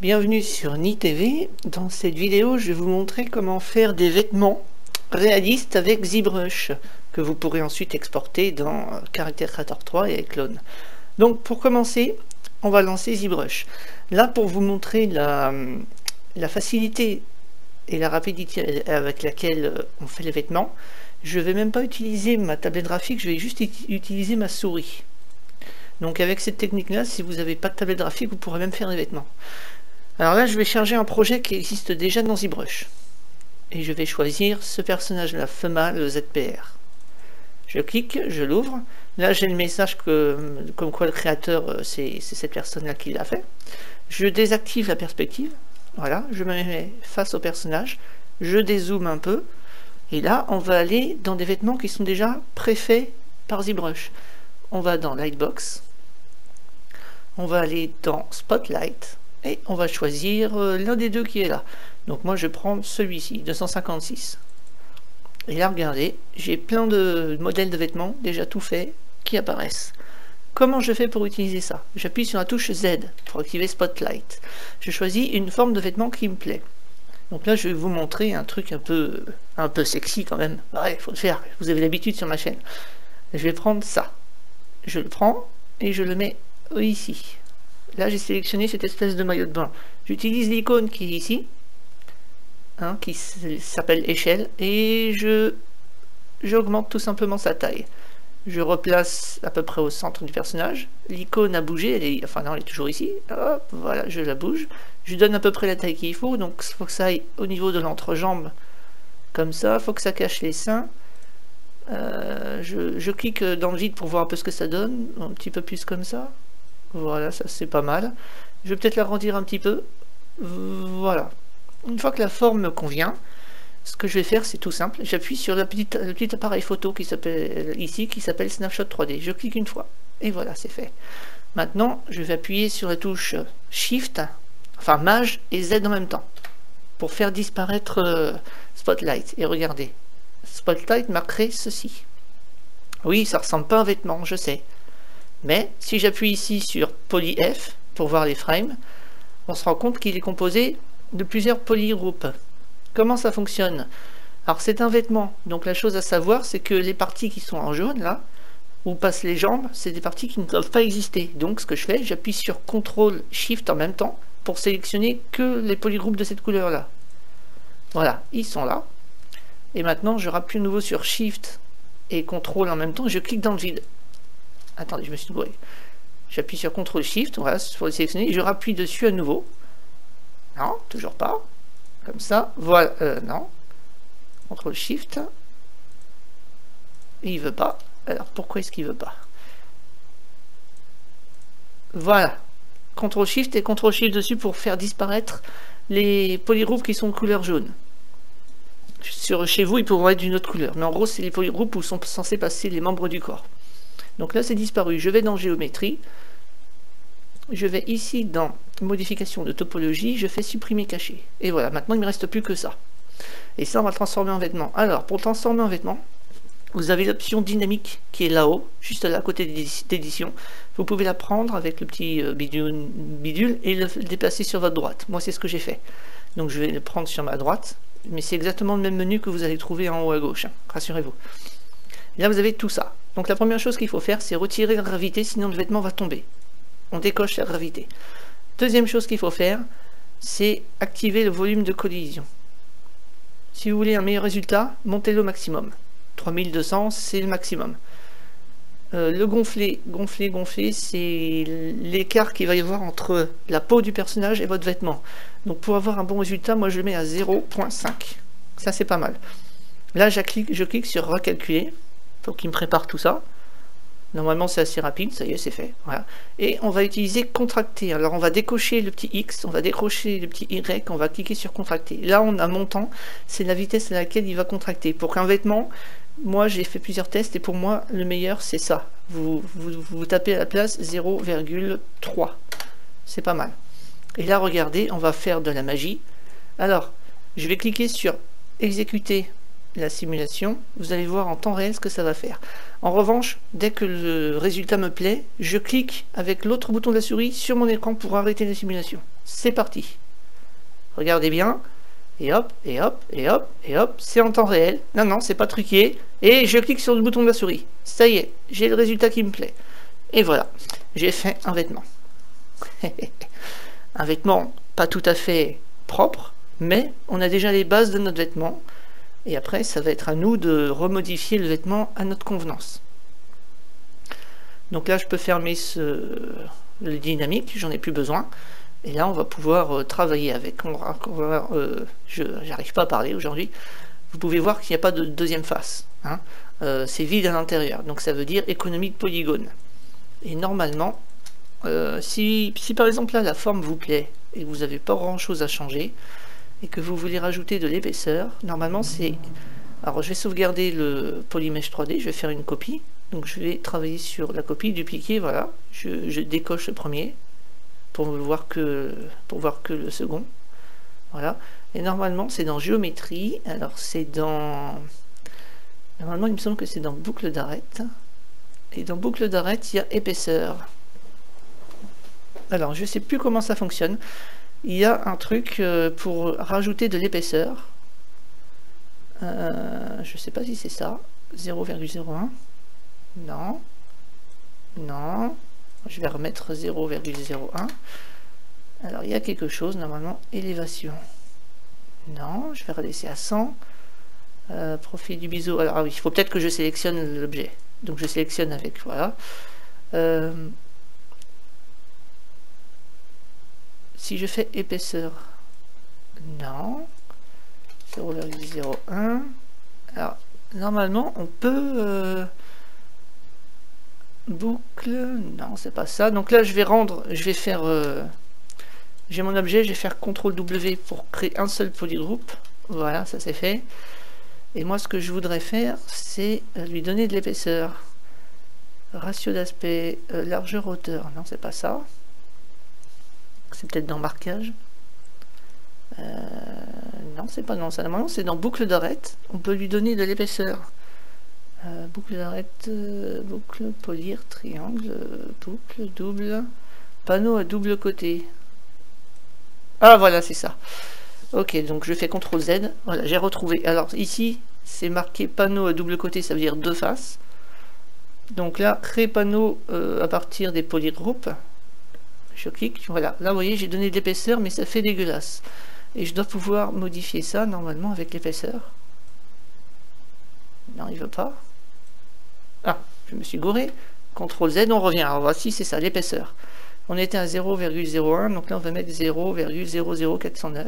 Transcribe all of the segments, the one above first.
Bienvenue sur NiTV. Dans cette vidéo, je vais vous montrer comment faire des vêtements réalistes avec ZBrush que vous pourrez ensuite exporter dans Character Creator 3 et avec Clone. Donc pour commencer, on va lancer ZBrush. Là, pour vous montrer la, facilité et la rapidité avec laquelle on fait les vêtements, je vais même pas utiliser ma tablette graphique, je vais juste utiliser ma souris. Donc avec cette technique-là, si vous n'avez pas de tablette graphique, vous pourrez même faire des vêtements. Alors là, je vais charger un projet qui existe déjà dans ZBrush. Et je vais choisir ce personnage-là, FEMA, le ZPR. Je clique, je l'ouvre. Là, j'ai le message que, comme quoi le créateur, euh, c'est cette personne-là qui l'a fait. Je désactive la perspective. Voilà, je me mets face au personnage. Je dézoome un peu. Et là, on va aller dans des vêtements qui sont déjà préfaits par ZBrush. On va dans Lightbox on va aller dans Spotlight et on va choisir euh, l'un des deux qui est là. Donc moi je prendre celui-ci, 256. Et là regardez, j'ai plein de modèles de vêtements déjà tout faits qui apparaissent. Comment je fais pour utiliser ça? J'appuie sur la touche Z pour activer Spotlight. Je choisis une forme de vêtement qui me plaît. Donc là, je vais vous montrer un truc un peu, un peu sexy quand même. Ouais, il faut le faire. Vous avez l'habitude sur ma chaîne. Je vais prendre ça. Je le prends et je le mets ici. Là, j'ai sélectionné cette espèce de maillot de bain. J'utilise l'icône qui est ici, hein, qui s'appelle échelle, et je j'augmente tout simplement sa taille. Je replace à peu près au centre du personnage. L'icône a bougé, elle est, enfin non, elle est toujours ici. Hop, voilà, je la bouge. Je donne à peu près la taille qu'il faut, donc il faut que ça aille au niveau de l'entrejambe, comme ça. Faut que ça cache les seins. Euh, je, je, clique dans le vide pour voir un peu ce que ça donne, un petit peu plus comme ça. Voilà, ça c'est pas mal. Je vais peut-être l'agrandir un petit peu. Voilà. Une fois que la forme me convient, ce que je vais faire, c'est tout simple. J'appuie sur le petit appareil photo qui s'appelle ici, qui s'appelle Snapshot 3D. Je clique une fois. Et voilà, c'est fait. Maintenant, je vais appuyer sur la touche Shift, enfin Maj et Z en même temps, pour faire disparaître euh, Spotlight. Et regardez, Spotlight m'a créé ceci. Oui, ça ressemble pas à un vêtement, je sais. Mais si j'appuie ici sur Poly F pour voir les frames, on se rend compte qu'il est composé de plusieurs polygroupes. Comment ça fonctionne? Alors c'est un vêtement, donc la chose à savoir c'est que les parties qui sont en jaune là, où passent les jambes, c'est des parties qui ne doivent pas exister. Donc ce que je fais, j'appuie sur CTRL SHIFT en même temps pour sélectionner que les polygroupes de cette couleur là. Voilà, ils sont là. Et maintenant je rappuie de nouveau sur SHIFT et CTRL en même temps, je clique dans le vide. Attendez, je me suis gouré. J'appuie sur CTRL SHIFT, voilà, pour le sélectionner. Je rappuie dessus à nouveau. Non, toujours pas. Comme ça. Voilà, euh, non. CTRL SHIFT. Et il veut pas. Alors, pourquoi est-ce qu'il veut pas? Voilà. CTRL SHIFT et CTRL SHIFT dessus pour faire disparaître les polygroupes qui sont couleur jaune. Sur, chez vous, ils pourront être d'une autre couleur. Mais en gros, c'est les polygroupes où sont censés passer les membres du corps. Donc là, c'est disparu. Je vais dans géométrie. Je vais ici dans modification de topologie. Je fais supprimer caché. Et voilà, maintenant, il ne me reste plus que ça. Et ça, on va transformer en vêtement. Alors, pour transformer en vêtement, vous avez l'option dynamique qui est là-haut, juste là à côté d'édition. Vous pouvez la prendre avec le petit euh, bidule, et le déplacer sur votre droite. Moi, c'est ce que j'ai fait. Donc, je vais le prendre sur ma droite. Mais c'est exactement le même menu que vous allez trouver en haut à gauche. Hein. Rassurez-vous. Là, vous avez tout ça. Donc la première chose qu'il faut faire, c'est retirer la gravité, sinon le vêtement va tomber. On décoche la gravité. Deuxième chose qu'il faut faire, c'est activer le volume de collision. Si vous voulez un meilleur résultat, montez-le au maximum. 3200, c'est le maximum. Euh, le gonfler, gonfler, gonfler, c'est l'écart qu'il va y avoir entre la peau du personnage et votre vêtement. Donc pour avoir un bon résultat, moi je le mets à 0.5. Ça c'est pas mal. Là, je clique, je clique sur recalculer faut qu'il me prépare tout ça. Normalement, c'est assez rapide, ça y est, c'est fait. Et on va utiliser contracter. Alors, on va décocher le petit X, on va décrocher le petit Y, on va cliquer sur contracter. Là, on a montant, c'est la vitesse à laquelle il va contracter. Pour qu'un vêtement, moi, j'ai fait plusieurs tests et pour moi, le meilleur, c'est ça. Vous tapez à la place 0,3. C'est pas mal. Et là, regardez, on va faire de la magie. Alors, je vais cliquer sur exécuter la simulation, vous allez voir en temps réel ce que ça va faire. En revanche, dès que le résultat me plaît, je clique avec l'autre bouton de la souris sur mon écran pour arrêter la simulation. C'est parti. Regardez bien. Et hop, et hop, et hop, et hop, c'est en temps réel. Non, non, c'est pas truqué. Et je clique sur le bouton de la souris. Ça y est, j'ai le résultat qui me plaît. Et voilà, j'ai fait un vêtement. un vêtement pas tout à fait propre, mais on a déjà les bases de notre vêtement. Et après, ça va être à nous de remodifier le vêtement à notre convenance. Donc là, je peux fermer ce, le dynamique, j'en ai plus besoin. Et là, on va pouvoir euh, travailler avec. On, euh, je n'arrive pas à parler aujourd'hui. Vous pouvez voir qu'il n'y a pas de deuxième face. Hein. Euh, c'est vide à l'intérieur. Donc ça veut dire économie de polygone. Et normalement, si, si, par exemple là la forme vous plaît et que vous n'avez pas grand chose à changer et que vous voulez rajouter de l'épaisseur, normalement c'est. Alors je vais sauvegarder le Polymesh 3D, je vais faire une copie. Donc je vais travailler sur la copie, dupliquer, voilà. je décoche le premier, pour voir que pour voir que le second. Voilà. Et normalement, c'est dans géométrie. Alors, c'est dans. Normalement, il me semble que c'est dans boucle d'arête. Et dans boucle d'arête, il y a épaisseur. Alors, je sais plus comment ça fonctionne. Il y a un truc euh, pour rajouter de l'épaisseur. Euh, je sais pas si c'est ça. 0,01. Non. Non. Je vais remettre 0,01. Alors, il y a quelque chose, normalement, élévation. Non, je vais redescendre à 100. Euh, profil du biseau. Alors, ah oui, il faut peut-être que je sélectionne l'objet. Donc, je sélectionne avec, voilà. Euh, si je fais épaisseur, non. 0,01. Alors, normalement, on peut... Euh, boucle, non c'est pas ça. Donc là je vais rendre, je vais faire, euh, j'ai mon objet, je vais faire CTRL W pour créer un seul polygroupe. Voilà, ça c'est fait. Et moi ce que je voudrais faire, c'est euh, lui donner de l'épaisseur. Ratio d'aspect, largeur hauteur, non c'est pas ça. C'est peut-être dans marquage. non, c'est pas non, ça. Normalement, c'est dans boucle d'arête. On peut lui donner de l'épaisseur. Euh, boucle d'arête, euh, boucle, polir, triangle, boucle, double, panneau à double côté. Ah voilà, c'est ça. Ok, donc je fais CTRL Z. Voilà, j'ai retrouvé. Alors ici, c'est marqué panneau à double côté, ça veut dire deux faces. Donc là, créer panneau euh, à partir des polygroupes. Je clique, voilà. Là, vous voyez, j'ai donné de l'épaisseur, mais ça fait dégueulasse. Et je dois pouvoir modifier ça normalement avec l'épaisseur. Non, il veut pas. Ah, je me suis gouré. CTRL Z, on revient. Alors voici, c'est ça, l'épaisseur. On était à 0,01, donc là on va mettre 0,00409.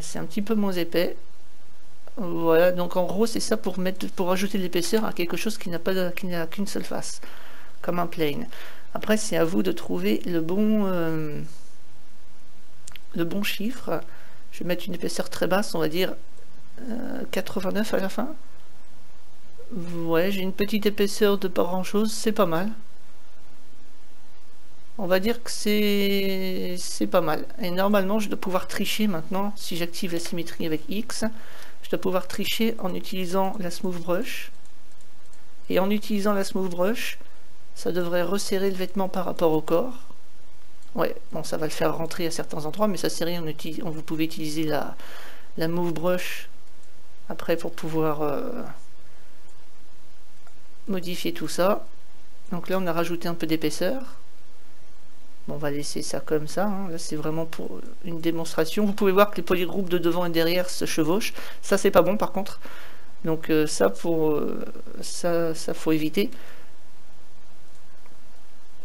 C'est un petit peu moins épais. Voilà, donc en gros c'est ça pour mettre pour ajouter l'épaisseur à quelque chose qui n'a pas qui n'a qu'une seule face, comme un plane. Après c'est à vous de trouver le bon euh, le bon chiffre. Je vais mettre une épaisseur très basse, on va dire 89 euh, à la fin. Ouais, j'ai une petite épaisseur de pas grand chose, c'est pas mal. On va dire que c'est c'est pas mal. Et normalement, je dois pouvoir tricher maintenant, si j'active la symétrie avec X, je dois pouvoir tricher en utilisant la Smooth Brush. Et en utilisant la Smooth Brush, ça devrait resserrer le vêtement par rapport au corps. Ouais, bon, ça va le faire rentrer à certains endroits, mais ça c'est rien, on, vous pouvez utiliser la, la Move Brush après pour pouvoir... Euh, modifier tout ça. Donc là, on a rajouté un peu d'épaisseur. on va laisser ça comme ça. Hein. Là, c'est vraiment pour une démonstration. Vous pouvez voir que les polygroupes de devant et derrière se chevauchent. Ça, c'est pas bon, par contre. Donc euh, ça, pour euh, ça, ça faut éviter.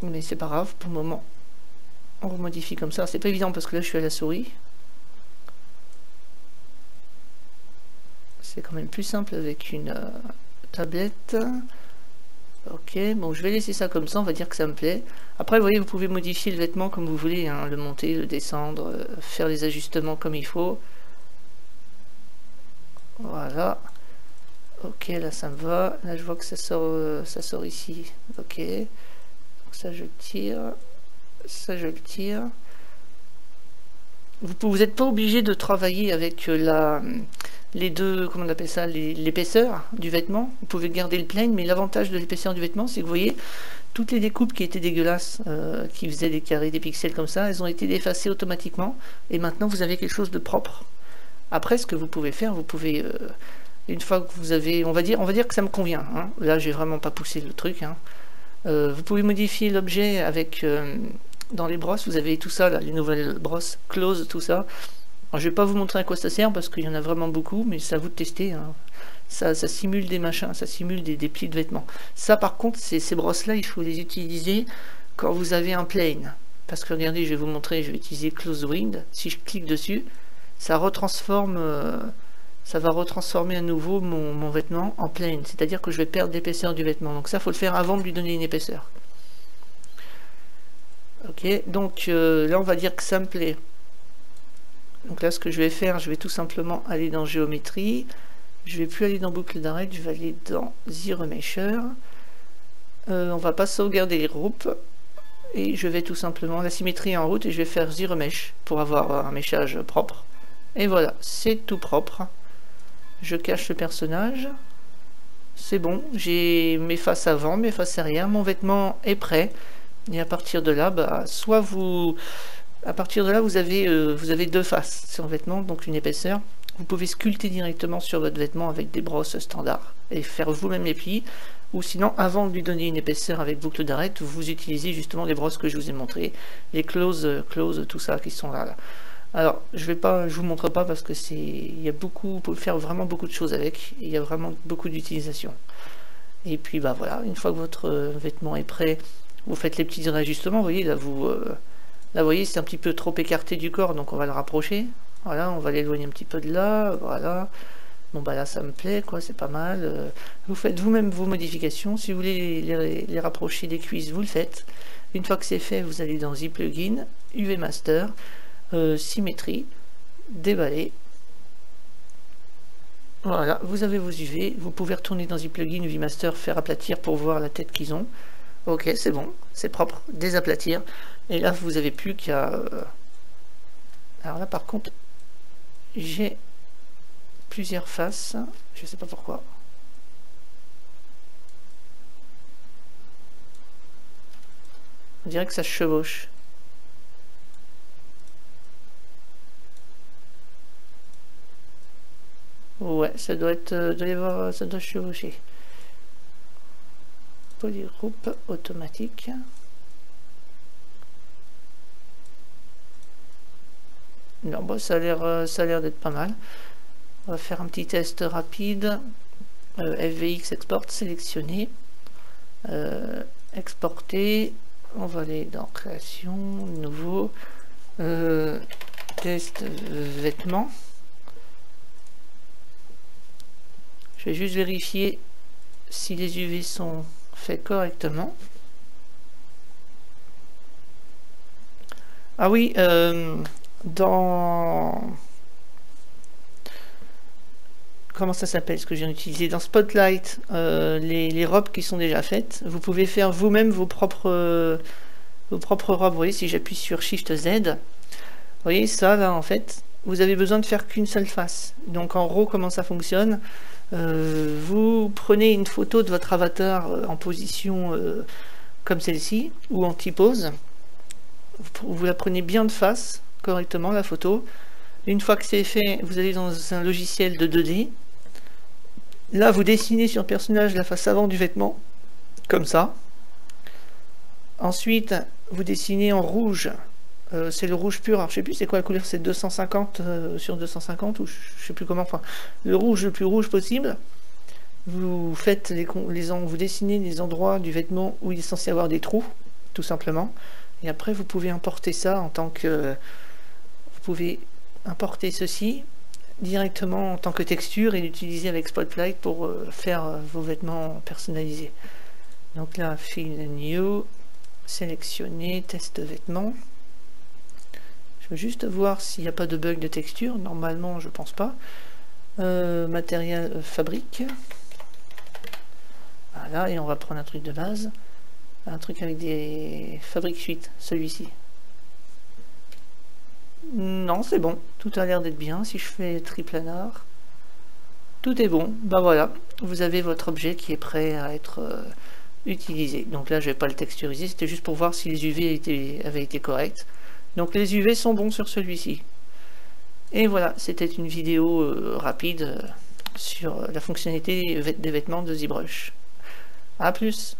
Mais c'est pas grave, pour le moment. On remodifie comme ça. C'est pas évident parce que là, je suis à la souris. C'est quand même plus simple avec une euh, tablette. Ok, bon, je vais laisser ça comme ça, on va dire que ça me plaît. Après, vous voyez, vous pouvez modifier le vêtement comme vous voulez, hein, le monter, le descendre, euh, faire les ajustements comme il faut. Voilà. Ok, là ça me va. Là, je vois que ça sort, euh, ça sort ici. Ok. Ça, je tire. Ça, je le tire. Vous n'êtes pas obligé de travailler avec euh, la les deux, comment on appelle ça, l'épaisseur du vêtement. Vous pouvez garder le plane, mais l'avantage de l'épaisseur du vêtement, c'est que vous voyez, toutes les découpes qui étaient dégueulasses, euh, qui faisaient des carrés, des pixels comme ça, elles ont été effacées automatiquement, et maintenant vous avez quelque chose de propre. Après, ce que vous pouvez faire, vous pouvez, euh, une fois que vous avez, on va dire, on va dire que ça me convient. Hein. Là, j'ai vraiment pas poussé le truc. Hein. Euh, vous pouvez modifier l'objet avec, dans les brosses, vous avez tout ça, là, les nouvelles brosses, close, tout ça. Je je vais pas vous montrer à quoi ça sert parce qu'il y en a vraiment beaucoup, mais à vous de tester. Hein. Ça, simule des machins, ça simule des, plis de vêtements. Ça par contre, ces, ces brosses-là, il faut les utiliser quand vous avez un plane. Parce que regardez, je vais vous montrer, je vais utiliser Close Wind. Si je clique dessus, ça retransforme, euh, ça va retransformer à nouveau mon, vêtement en plane. C'est-à-dire que je vais perdre l'épaisseur du vêtement. Donc ça, faut le faire avant de lui donner une épaisseur. Ok, donc euh, là, on va dire que ça me plaît. Donc là, ce que je vais faire, je vais tout simplement aller dans Géométrie. Je vais plus aller dans Boucle d'arrêt, je vais aller dans Zero Mesher. Euh, on va pas sauvegarder les groupes. Et je vais tout simplement la symétrie en route et je vais faire Mesh pour avoir un méchage propre. Et voilà, c'est tout propre. Je cache le personnage. C'est bon, j'ai mes faces avant, mes faces arrière, mon vêtement est prêt. Et à partir de là, bah, soit vous à partir de là, vous avez, euh, vous avez deux faces sur le vêtement, donc une épaisseur. Vous pouvez sculpter directement sur votre vêtement avec des brosses standards et faire vous-même les plis. Ou sinon, avant de lui donner une épaisseur avec boucle d'arrêt, vous utilisez justement les brosses que je vous ai montrées, les closes, closes, tout ça qui sont là. Alors, je vais pas, je vous montre pas parce que c'est, il y a beaucoup, vous pouvez faire vraiment beaucoup de choses avec. Il y a vraiment beaucoup d'utilisation. Et puis, bah voilà, une fois que votre euh, vêtement est prêt, vous faites les petits réajustements. Vous voyez là, vous euh, Là, vous voyez, c'est un petit peu trop écarté du corps, donc on va le rapprocher. Voilà, on va l'éloigner un petit peu de là, voilà. Bon, bah là, ça me plaît, quoi, c'est pas mal. Euh, vous faites vous-même vos modifications. Si vous voulez les, rapprocher des cuisses, vous le faites. Une fois que c'est fait, vous allez dans Z-Plugin, UV Master, euh, Symétrie, déballer. Voilà, vous avez vos UV. Vous pouvez retourner dans Z-Plugin, UV Master, faire aplatir pour voir la tête qu'ils ont. Ok, c'est bon, c'est propre, désaplatir. Et là, vous avez plus qu'à... Euh, alors là, par contre, j'ai plusieurs faces. Je sais pas pourquoi. On dirait que ça chevauche. Ouais, ça doit être... Euh, de voir, ça doit chevaucher. Polygroupe automatique. Non, bon, ça a l'air euh, d'être pas mal. On va faire un petit test rapide. Euh, FVX export, sélectionner. Euh, exporter. On va aller dans création, nouveau. test vêtements. Je vais juste vérifier si les UV sont faits correctement. Ah oui, dans comment ça s'appelle ce que j'ai utilisé dans Spotlight euh, les, robes qui sont déjà faites vous pouvez faire vous-même vos propres vos propres robes vous voyez si j'appuie sur Shift Z vous voyez ça là en fait vous avez besoin de faire qu'une seule face donc en gros comment ça fonctionne euh, vous prenez une photo de votre avatar euh, en position comme celle-ci ou en typose vous la prenez bien de face correctement la photo. Une fois que c'est fait, vous allez dans un logiciel de 2D. Là, vous dessinez sur le personnage la face avant du vêtement, comme ça. Ensuite, vous dessinez en rouge. Euh, c'est le rouge pur. Alors, je sais plus c'est quoi la couleur, c'est 250 euh, sur 250 ou je sais plus comment. Enfin, le rouge le plus rouge possible. Vous faites les, vous dessinez les endroits du vêtement où il est censé avoir des trous, tout simplement. Et après, vous pouvez importer ça en tant que vous pouvez importer ceci directement en tant que texture et l'utiliser avec Spotlight pour euh, faire vos vêtements personnalisés. Donc là, Fill New, sélectionner, test vêtements. Juste voir s'il n'y a pas de bug de texture. Normalement, je pense pas. Euh, matériel fabrique. Voilà, et on va prendre un truc de base. Un truc avec des fabriques suite, celui-ci. Non, c'est bon. Tout a l'air d'être bien. Si je fais triplanar, Tout est bon, bah voilà, vous avez votre objet qui est prêt à être euh, utilisé. Donc là, je vais pas le texturiser, c'était juste pour voir si les UV avaient été corrects. Donc les UV sont bons sur celui-ci. Et voilà, c'était une vidéo euh, rapide euh, sur la fonctionnalité des vêtements de ZBrush. A plus